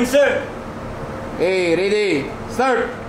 morning, sir. Hey, ready, start!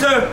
Sir.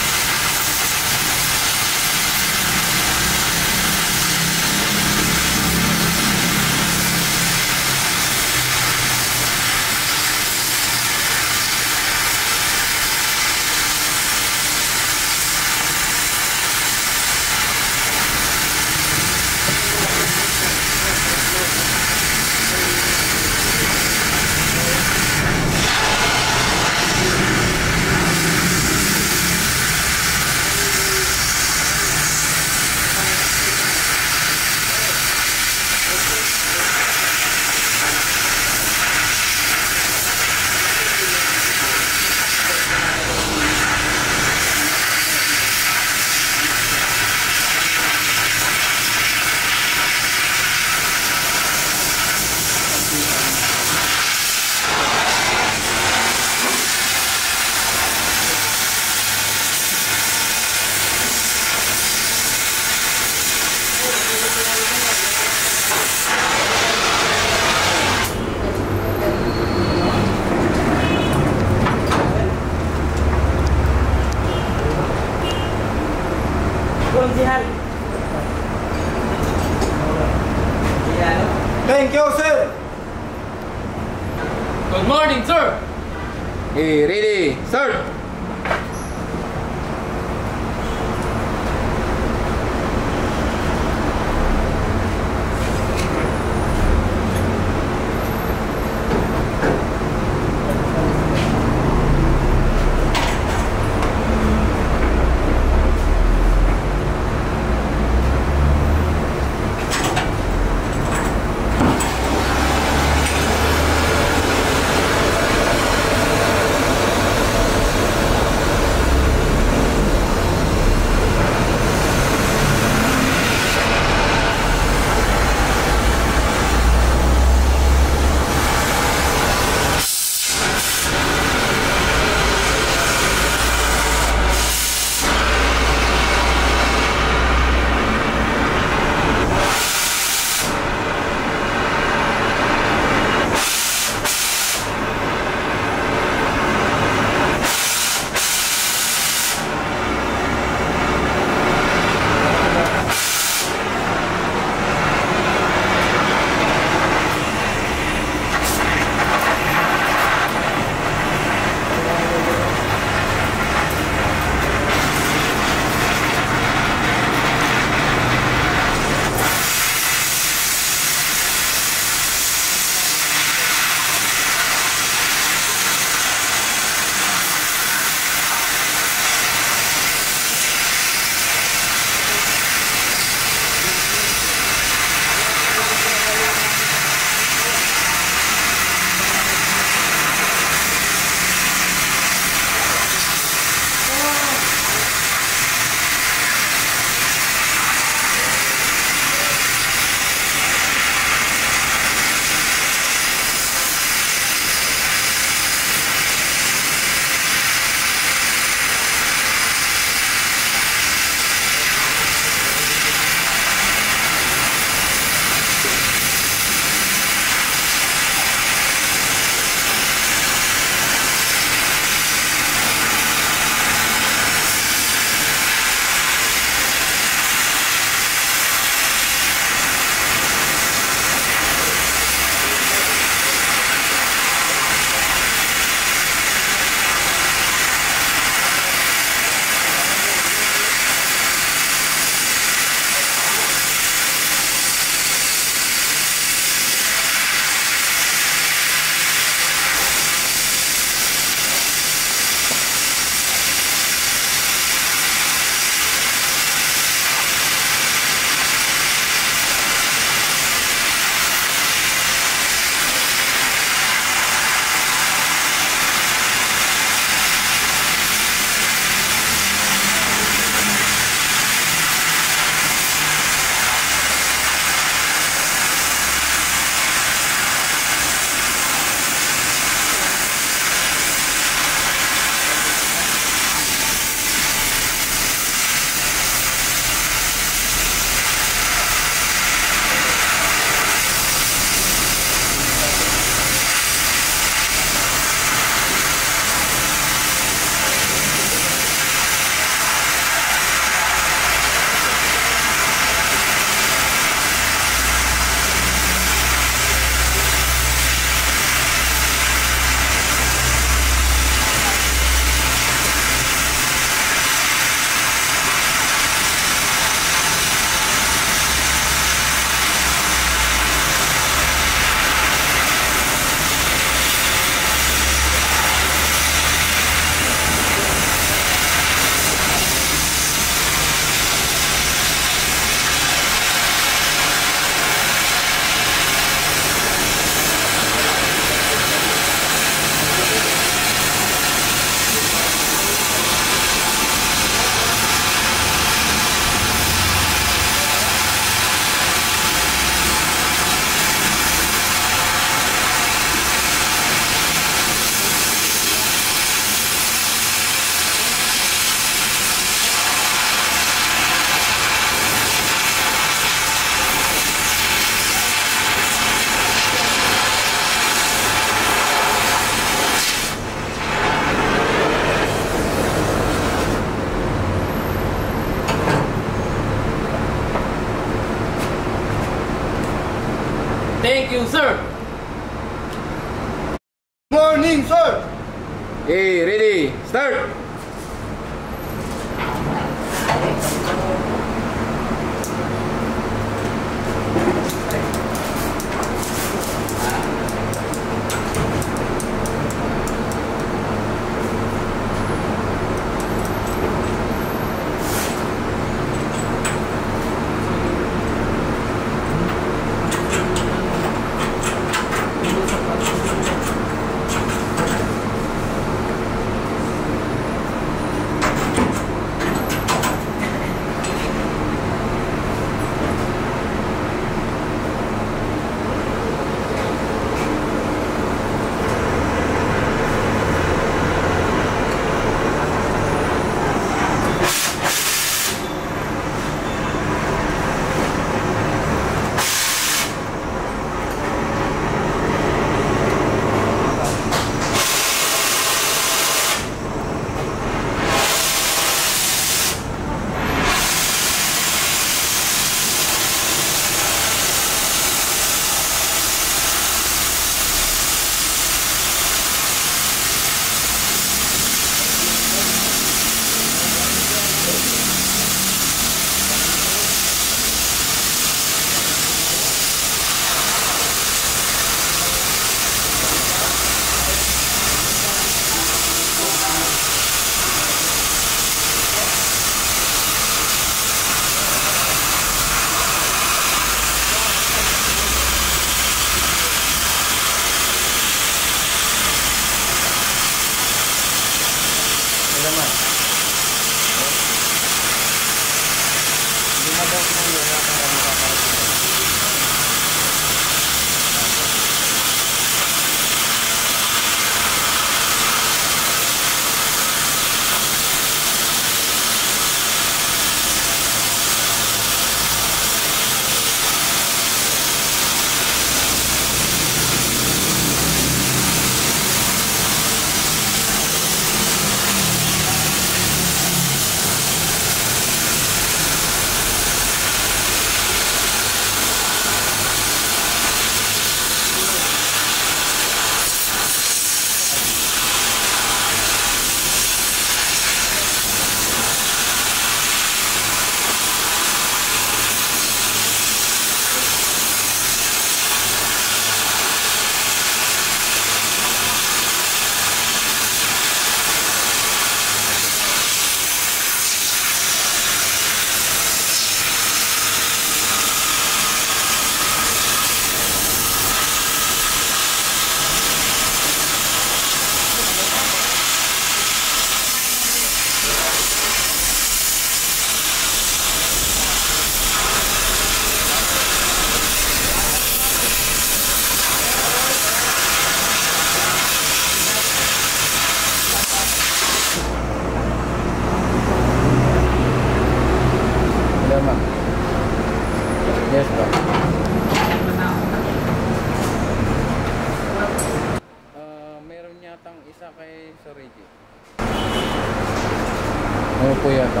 Ano po yata?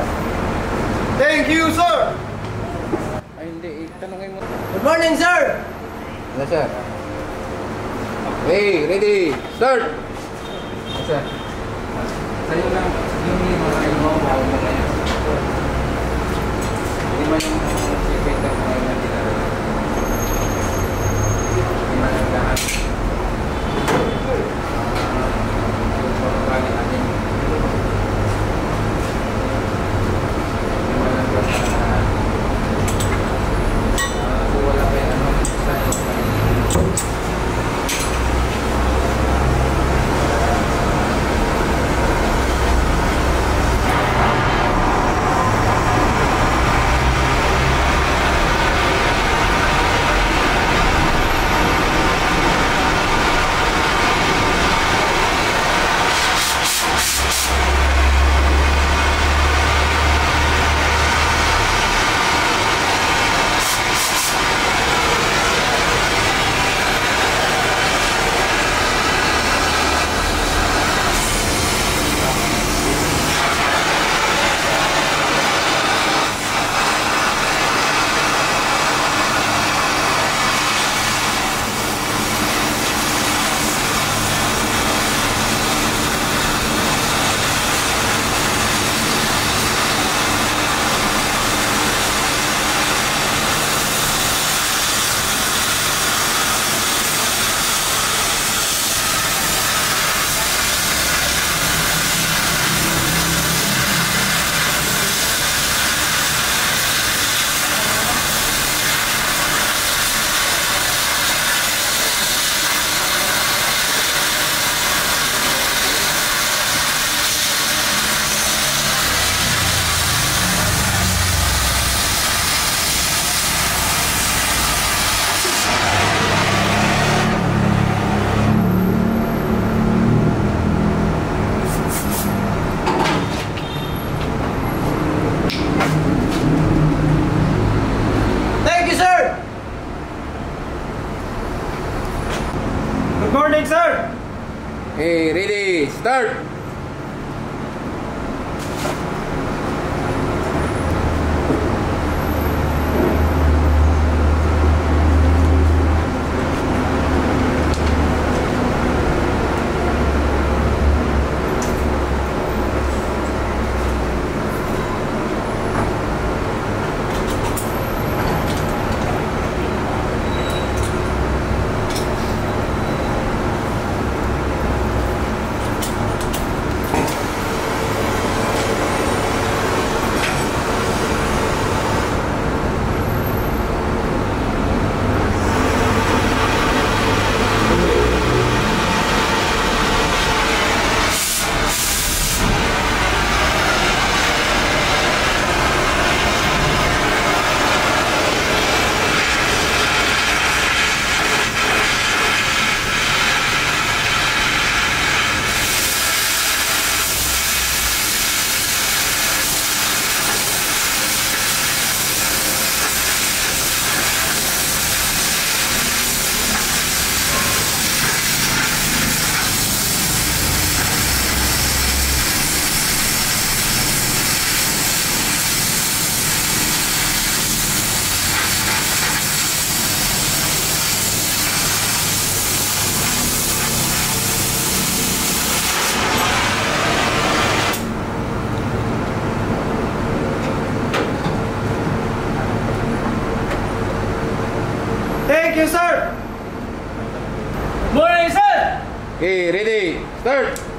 Thank you, sir. Ay, hindi. Itanungin mo. Good morning, sir. Ano, sir? Hey, ready, start! Ano, sir? Sa'yo lang, yung mga mo, bawal mo man yung secret na mga yung Morning, sir. Okay, ready. Start.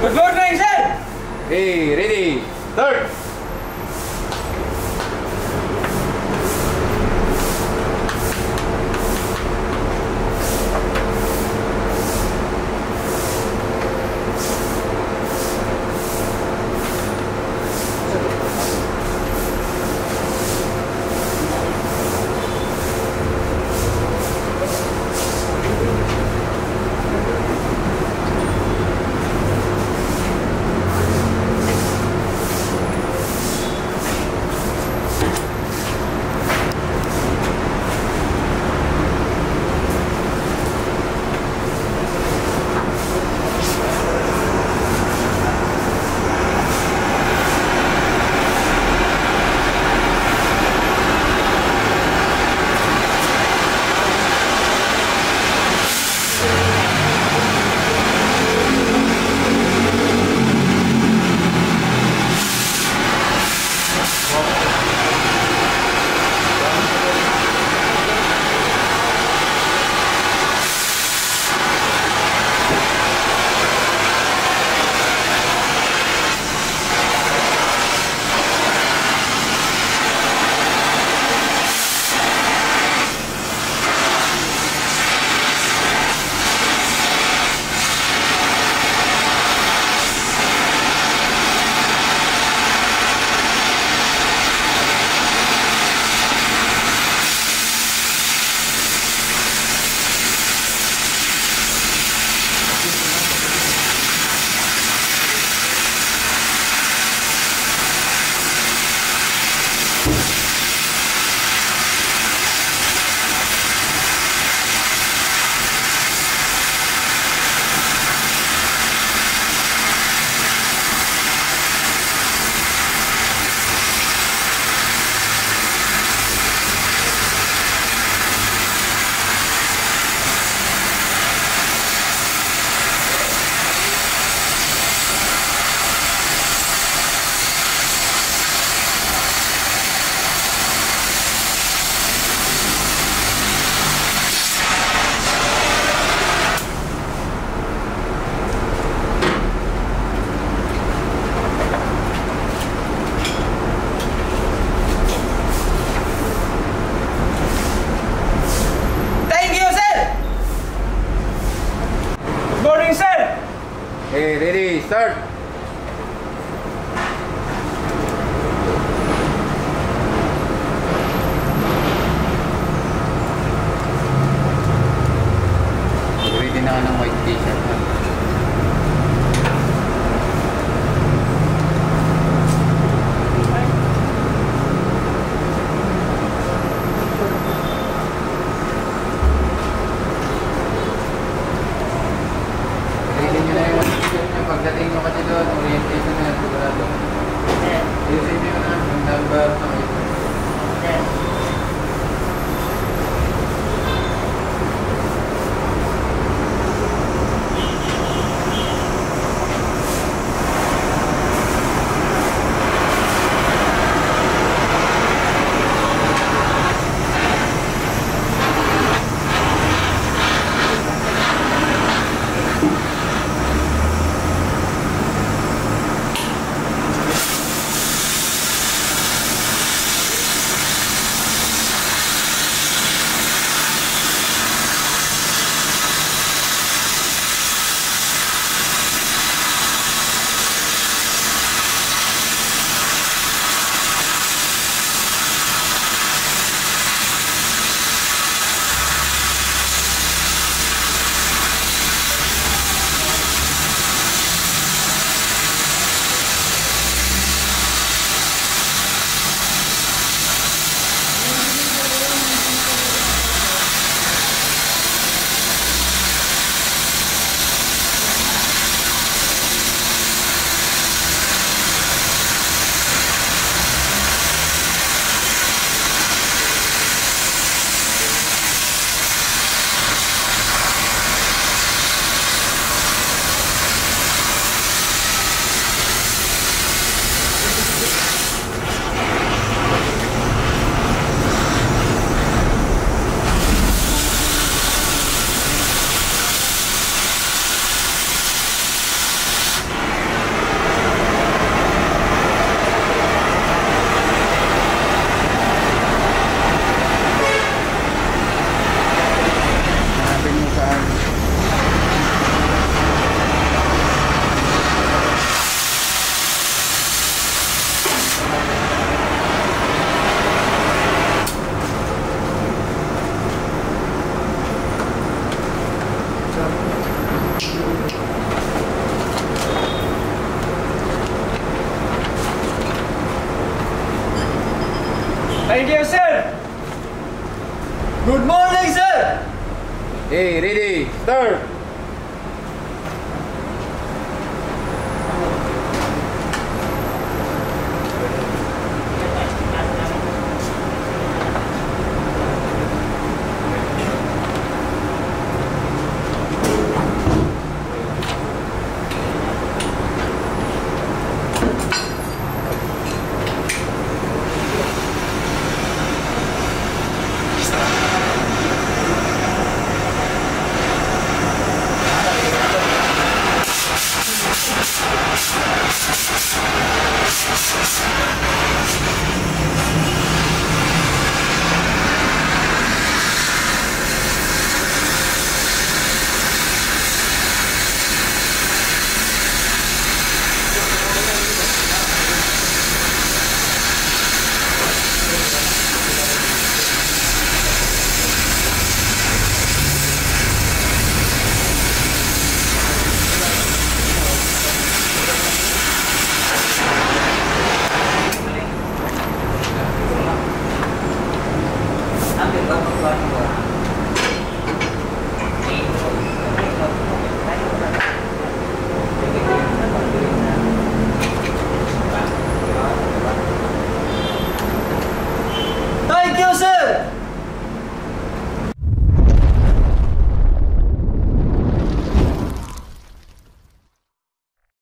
Good morning, sir. Okay, ready, start!